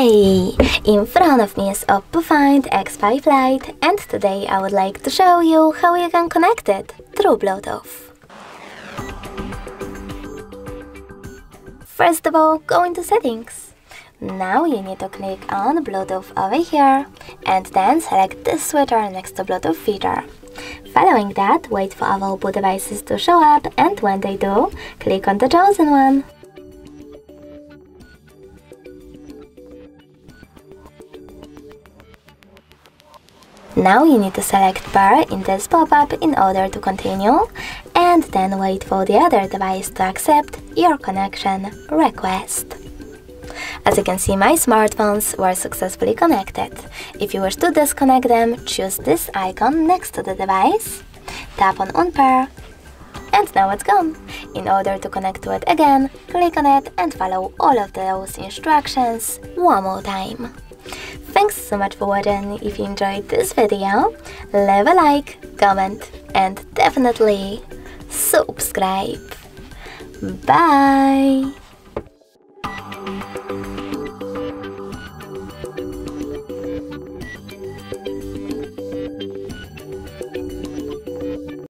Hey! In front of me is Oppo Find X5 Lite and today I would like to show you how you can connect it through Bluetooth. First of all, go into settings. Now you need to click on Bluetooth over here and then select this switcher next to Bluetooth feature. Following that, wait for available devices to show up and when they do, click on the chosen one. Now you need to select pair in this pop-up in order to continue and then wait for the other device to accept your connection request. As you can see my smartphones were successfully connected. If you wish to disconnect them, choose this icon next to the device, tap on unpair and now it's gone. In order to connect to it again, click on it and follow all of those instructions one more time. Thanks so much for watching. If you enjoyed this video, leave a like, comment and definitely subscribe. Bye!